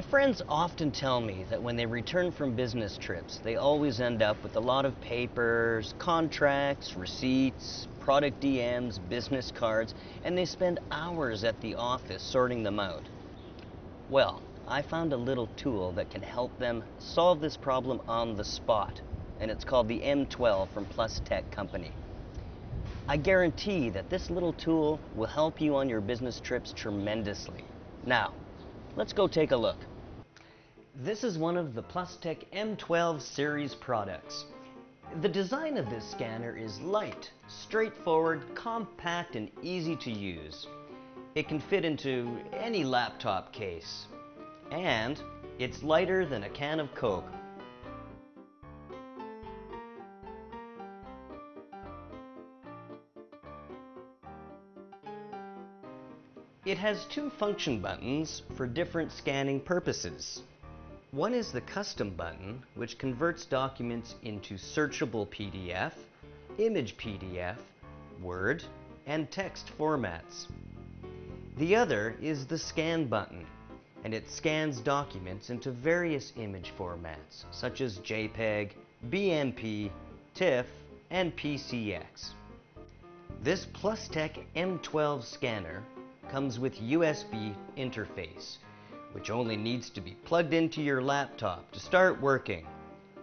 friends often tell me that when they return from business trips, they always end up with a lot of papers, contracts, receipts, product DMs, business cards, and they spend hours at the office sorting them out. Well, I found a little tool that can help them solve this problem on the spot, and it's called the M12 from Plustek Company. I guarantee that this little tool will help you on your business trips tremendously. Now, let's go take a look. This is one of the Plustek M12 series products. The design of this scanner is light, straightforward, compact, and easy to use. It can fit into any laptop case. And it's lighter than a can of Coke. It has two function buttons for different scanning purposes. One is the custom button, which converts documents into searchable PDF, image PDF, Word, and text formats. The other is the scan button, and it scans documents into various image formats, such as JPEG, BMP, TIFF, and PCX. This Plustek M12 scanner comes with USB interface, which only needs to be plugged into your laptop to start working.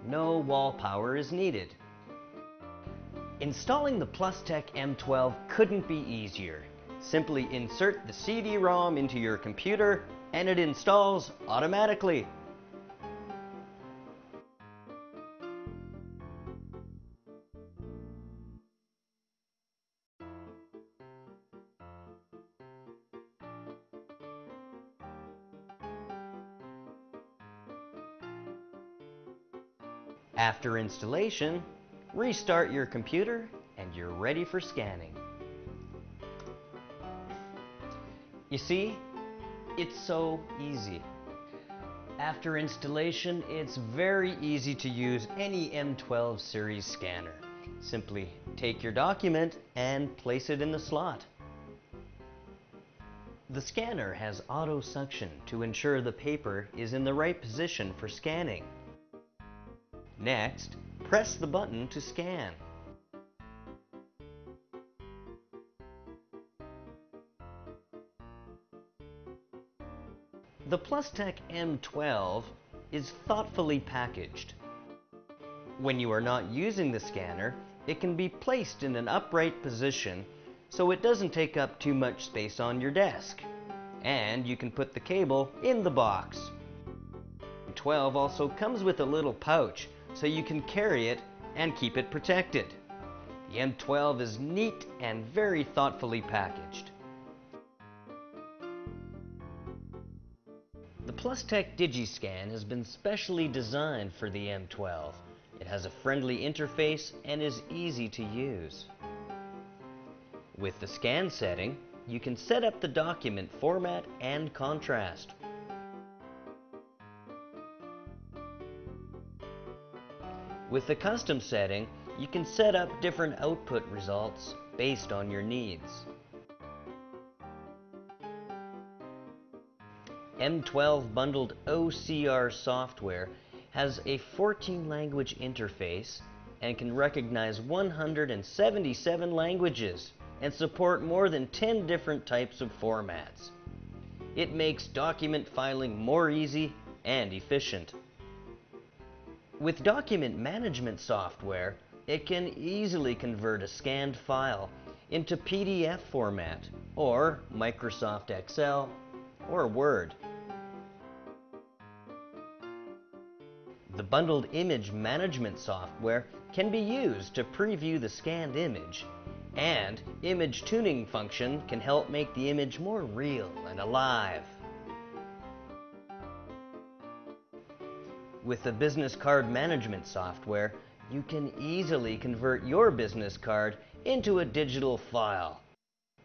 No wall power is needed. Installing the Plustek M12 couldn't be easier. Simply insert the CD-ROM into your computer and it installs automatically. After installation, restart your computer and you're ready for scanning. You see, it's so easy. After installation, it's very easy to use any M12 series scanner. Simply take your document and place it in the slot. The scanner has auto suction to ensure the paper is in the right position for scanning. Next, press the button to scan. The Plustek M12 is thoughtfully packaged. When you are not using the scanner, it can be placed in an upright position so it doesn't take up too much space on your desk. And you can put the cable in the box. 12 also comes with a little pouch so you can carry it and keep it protected. The M12 is neat and very thoughtfully packaged. The Plustek DigiScan has been specially designed for the M12. It has a friendly interface and is easy to use. With the scan setting, you can set up the document format and contrast. With the custom setting, you can set up different output results based on your needs. M12 bundled OCR software has a 14 language interface and can recognize 177 languages and support more than 10 different types of formats. It makes document filing more easy and efficient. With document management software, it can easily convert a scanned file into PDF format or Microsoft Excel or Word. The bundled image management software can be used to preview the scanned image and image tuning function can help make the image more real and alive. With the business card management software, you can easily convert your business card into a digital file.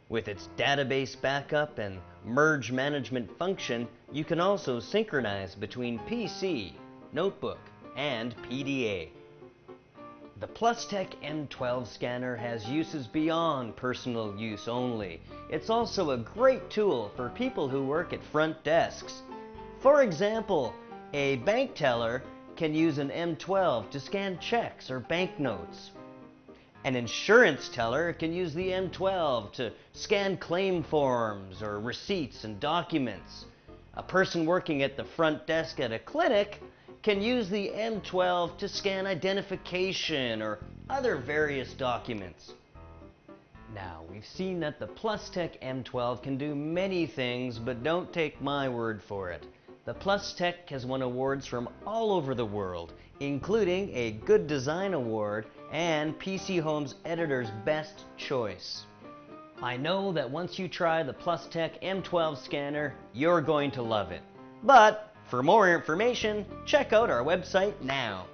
With its database backup and merge management function, you can also synchronize between PC, notebook, and PDA. The Plustek M12 scanner has uses beyond personal use only. It's also a great tool for people who work at front desks For example, a bank teller can use an M12 to scan checks or banknotes. An insurance teller can use the M12 to scan claim forms or receipts and documents. A person working at the front desk at a clinic can use the M12 to scan identification or other various documents. Now, we've seen that the Plustek M12 can do many things, but don't take my word for it. The Plustek has won awards from all over the world, including a Good Design Award and PC Home's Editor's Best Choice. I know that once you try the Plustek M12 scanner, you're going to love it. But for more information, check out our website now.